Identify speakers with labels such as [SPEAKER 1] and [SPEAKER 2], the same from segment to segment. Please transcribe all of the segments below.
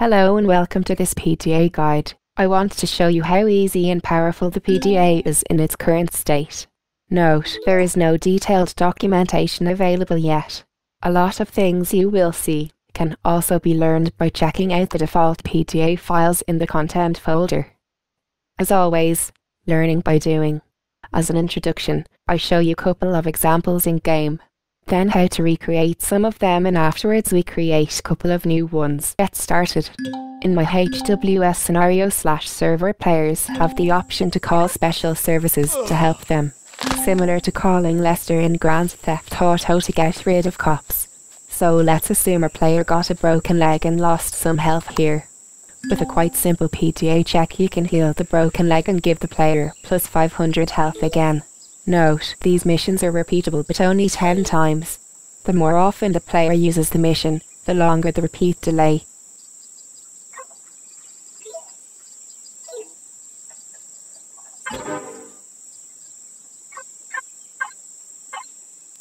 [SPEAKER 1] Hello and welcome to this PDA guide. I want to show you how easy and powerful the PDA is in its current state. Note, there is no detailed documentation available yet. A lot of things you will see can also be learned by checking out the default PDA files in the content folder. As always, learning by doing. As an introduction, I show you a couple of examples in game then how to recreate some of them and afterwards we create a couple of new ones. Get started. In my HWS scenario slash server players have the option to call special services to help them. Similar to calling Lester in Grand Theft Auto to get rid of cops. So let's assume a player got a broken leg and lost some health here. With a quite simple PDA check you can heal the broken leg and give the player plus 500 health again. Note, these missions are repeatable but only 10 times. The more often the player uses the mission, the longer the repeat delay.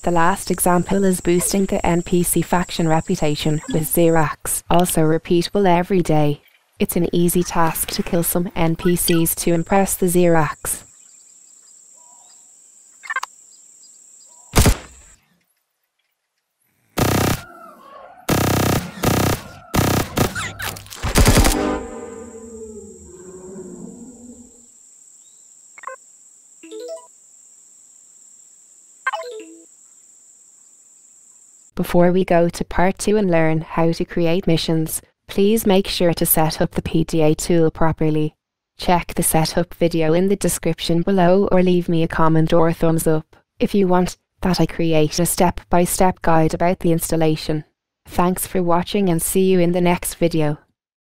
[SPEAKER 1] The last example is boosting the NPC faction reputation with Zirax, also repeatable every day. It's an easy task to kill some NPCs to impress the Zirax. Before we go to part 2 and learn how to create missions, please make sure to set up the PDA tool properly. Check the setup video in the description below or leave me a comment or a thumbs up if you want that I create a step-by-step -step guide about the installation. Thanks for watching and see you in the next video.